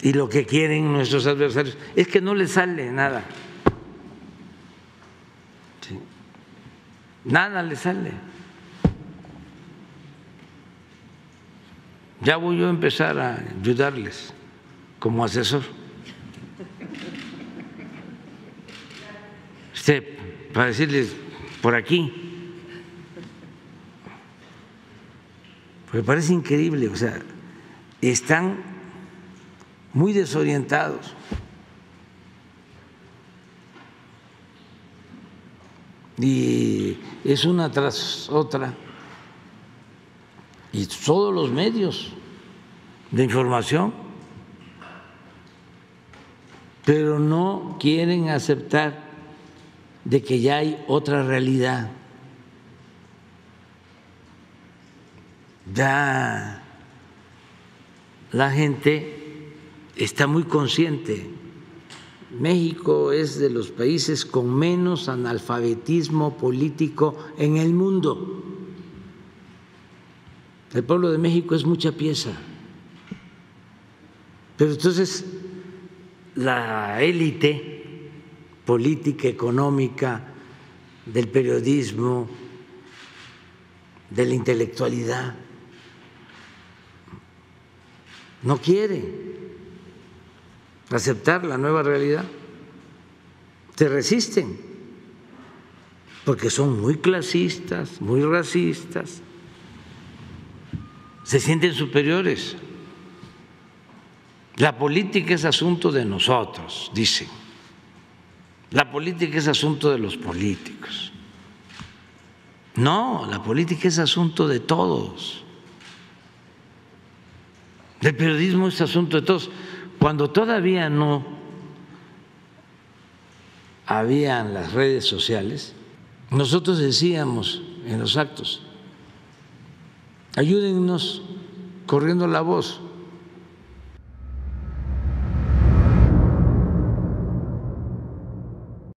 Y lo que quieren nuestros adversarios es que no les sale nada. Nada les sale. Ya voy yo a empezar a ayudarles como asesor. Este, para decirles por aquí, porque parece increíble, o sea, están muy desorientados. Y es una tras otra. Y todos los medios de información, pero no quieren aceptar de que ya hay otra realidad. Ya la gente está muy consciente. México es de los países con menos analfabetismo político en el mundo. El pueblo de México es mucha pieza. Pero entonces la élite política, económica, del periodismo, de la intelectualidad, no quiere aceptar la nueva realidad. Se resisten, porque son muy clasistas, muy racistas, se sienten superiores. La política es asunto de nosotros, dicen. La política es asunto de los políticos. No, la política es asunto de todos. El periodismo es asunto de todos. Cuando todavía no habían las redes sociales, nosotros decíamos en los actos, ayúdennos corriendo la voz